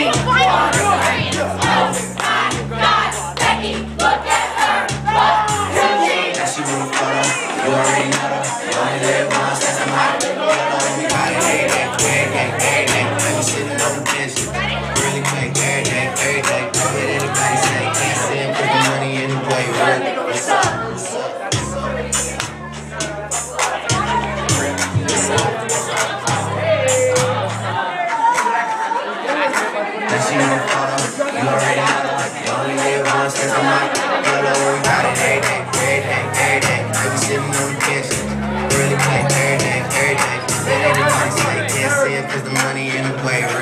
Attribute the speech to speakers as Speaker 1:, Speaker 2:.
Speaker 1: You
Speaker 2: already know, you only live once, that's a matter. You got it, ain't that quick, cause the money in the way, right?